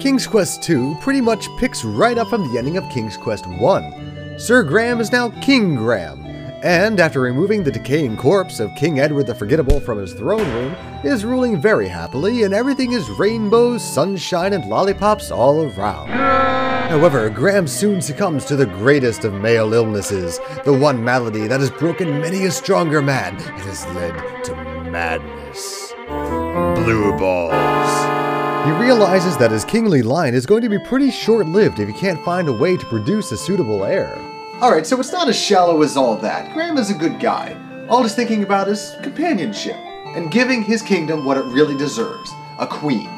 King's Quest II pretty much picks right up from the ending of King's Quest I. Sir Graham is now King Graham, and after removing the decaying corpse of King Edward the Forgettable from his throne room, is ruling very happily and everything is rainbows, sunshine, and lollipops all around. However, Graham soon succumbs to the greatest of male illnesses, the one malady that has broken many a stronger man and has led to madness. Blue balls. He realizes that his kingly line is going to be pretty short-lived if he can't find a way to produce a suitable heir. Alright, so it's not as shallow as all that. Graham is a good guy. All he's thinking about is companionship, and giving his kingdom what it really deserves, a queen.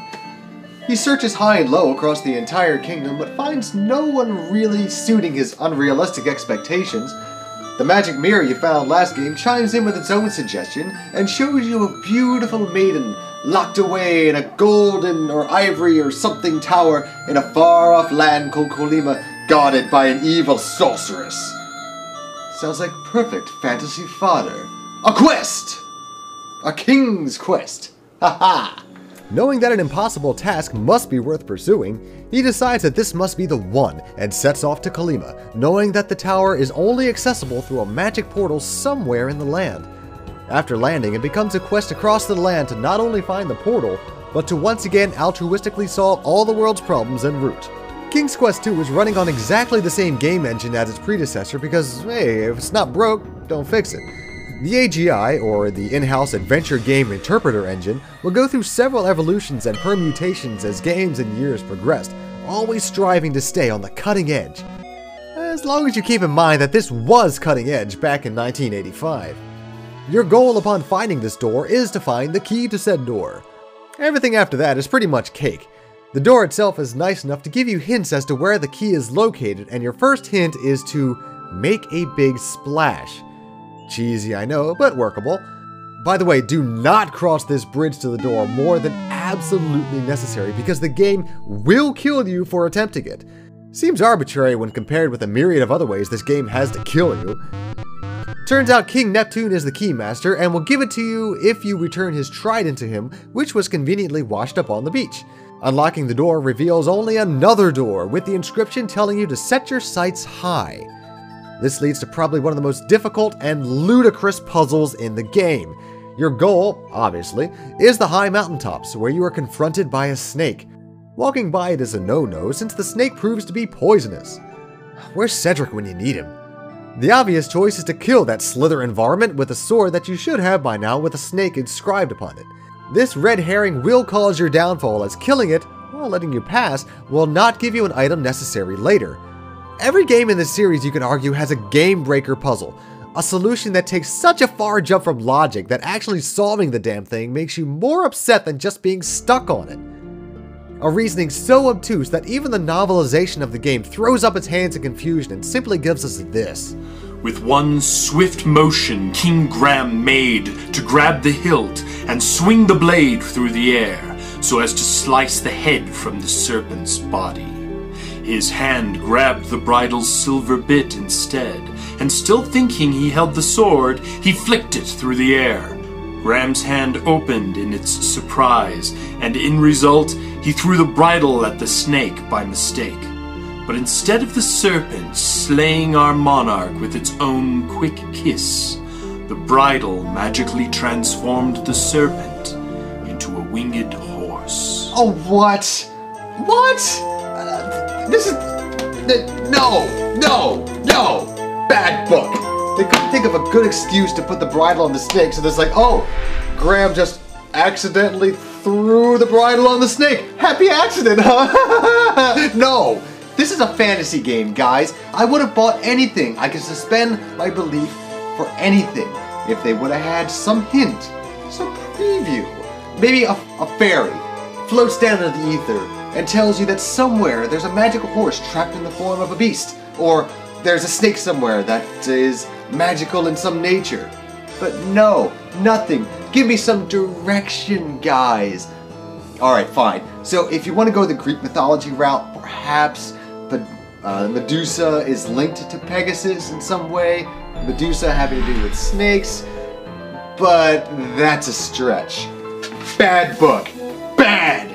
He searches high and low across the entire kingdom, but finds no one really suiting his unrealistic expectations. The magic mirror you found last game chimes in with its own suggestion, and shows you a beautiful maiden locked away in a golden or ivory or something tower in a far off land called Kolyma, guarded by an evil sorceress. Sounds like perfect fantasy fodder. A quest! A king's quest! Ha ha! Knowing that an impossible task must be worth pursuing, he decides that this must be the one and sets off to Kolyma, knowing that the tower is only accessible through a magic portal somewhere in the land. After landing, it becomes a quest across the land to not only find the portal, but to once again altruistically solve all the world's problems en route. King's Quest II is running on exactly the same game engine as its predecessor because, hey, if it's not broke, don't fix it. The AGI, or the in-house adventure game interpreter engine, will go through several evolutions and permutations as games and years progressed, always striving to stay on the cutting edge. As long as you keep in mind that this was cutting edge back in 1985. Your goal upon finding this door is to find the key to said door. Everything after that is pretty much cake. The door itself is nice enough to give you hints as to where the key is located, and your first hint is to make a big splash. Cheesy, I know, but workable. By the way, do not cross this bridge to the door more than absolutely necessary because the game will kill you for attempting it. Seems arbitrary when compared with a myriad of other ways this game has to kill you. Turns out King Neptune is the Keymaster and will give it to you if you return his trident to him, which was conveniently washed up on the beach. Unlocking the door reveals only another door with the inscription telling you to set your sights high. This leads to probably one of the most difficult and ludicrous puzzles in the game. Your goal, obviously, is the high mountaintops where you are confronted by a snake. Walking by it is a no-no since the snake proves to be poisonous. Where's Cedric when you need him? The obvious choice is to kill that Slither environment with a sword that you should have by now with a snake inscribed upon it. This red herring will cause your downfall as killing it, while letting you pass, will not give you an item necessary later. Every game in this series you can argue has a game breaker puzzle, a solution that takes such a far jump from logic that actually solving the damn thing makes you more upset than just being stuck on it. A reasoning so obtuse that even the novelization of the game throws up its hands in confusion and simply gives us this. With one swift motion, King Graham made to grab the hilt and swing the blade through the air so as to slice the head from the serpent's body. His hand grabbed the bridle's silver bit instead, and still thinking he held the sword, he flicked it through the air. Graham's hand opened in its surprise, and in result, he threw the bridle at the snake by mistake. But instead of the serpent slaying our monarch with its own quick kiss, the bridle magically transformed the serpent into a winged horse. Oh, what? What? Uh, this is. no! No! No! Bad book! They couldn't think of a good excuse to put the bridle on the snake, so there's like, oh, Graham just accidentally threw the bridle on the snake. Happy accident, huh? no, this is a fantasy game, guys. I would have bought anything. I could suspend my belief for anything if they would have had some hint, some preview. Maybe a, a fairy floats down into the ether and tells you that somewhere there's a magical horse trapped in the form of a beast, or there's a snake somewhere that is magical in some nature. But no, nothing. Give me some direction, guys. Alright, fine. So if you want to go the Greek mythology route, perhaps the uh, Medusa is linked to Pegasus in some way. Medusa having to do with snakes. But that's a stretch. Bad book. Bad!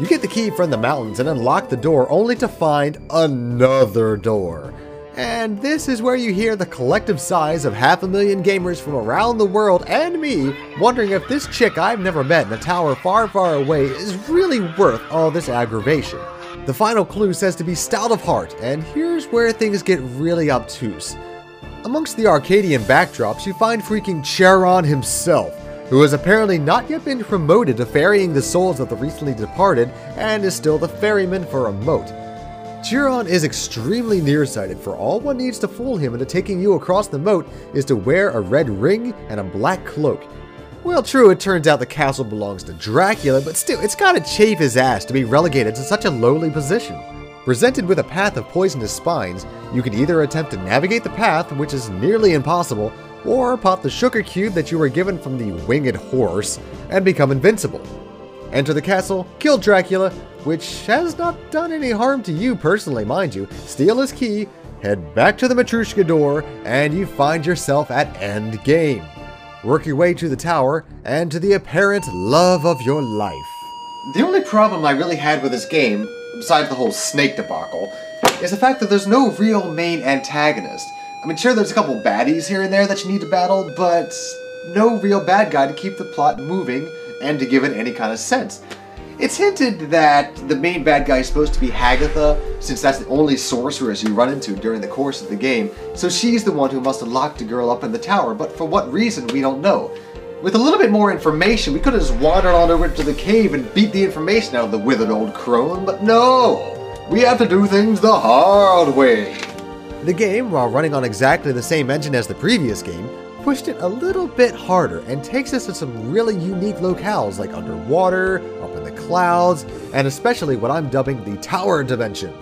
You get the key from the mountains and unlock the door only to find another door. And this is where you hear the collective sighs of half a million gamers from around the world and me wondering if this chick I've never met in a tower far, far away is really worth all this aggravation. The final clue says to be stout of heart, and here's where things get really obtuse. Amongst the Arcadian backdrops, you find freaking Charon himself, who has apparently not yet been promoted to ferrying the souls of the recently departed and is still the ferryman for a moat. Chiron is extremely nearsighted, for all one needs to fool him into taking you across the moat is to wear a red ring and a black cloak. Well, true, it turns out the castle belongs to Dracula, but still, it's gotta chafe his ass to be relegated to such a lowly position. Presented with a path of poisonous spines, you can either attempt to navigate the path, which is nearly impossible, or pop the sugar cube that you were given from the winged horse and become invincible. Enter the castle, kill Dracula, which has not done any harm to you personally, mind you, steal his key, head back to the Matryoshka door, and you find yourself at end game. Work your way to the tower and to the apparent love of your life. The only problem I really had with this game besides the whole snake debacle, is the fact that there's no real main antagonist. I mean, sure, there's a couple baddies here and there that you need to battle, but no real bad guy to keep the plot moving and to give it any kind of sense. It's hinted that the main bad guy is supposed to be Hagatha, since that's the only sorceress you run into during the course of the game, so she's the one who must have locked the girl up in the tower, but for what reason, we don't know. With a little bit more information, we could have just wandered on over to the cave and beat the information out of the withered old crone, but no! We have to do things the hard way. The game, while running on exactly the same engine as the previous game, pushed it a little bit harder and takes us to some really unique locales like underwater, up in clouds, and especially what I'm dubbing the Tower Dimension,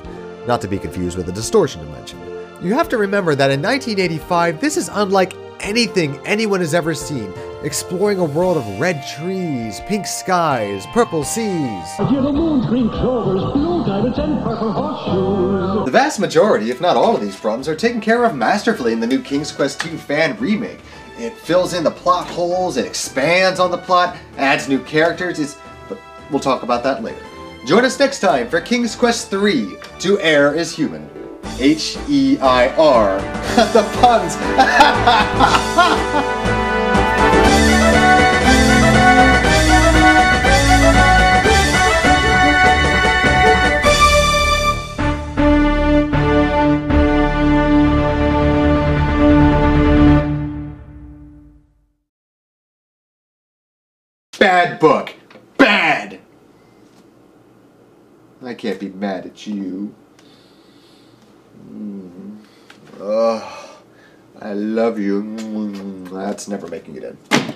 not to be confused with the Distortion Dimension. You have to remember that in 1985, this is unlike anything anyone has ever seen, exploring a world of red trees, pink skies, purple seas. Yellow moons, green clovers, blue diamonds, and purple horseshoes. The vast majority, if not all of these problems, are taken care of masterfully in the new King's Quest II fan remake. It fills in the plot holes, it expands on the plot, adds new characters, it's... we'll talk about that later. Join us next time for King's Quest III, To Heir is Human. H-E-I-R. the puns! Bad book. Bad! I can't be mad at you. Mm. Ugh. I love you. Mm. That's never making it in.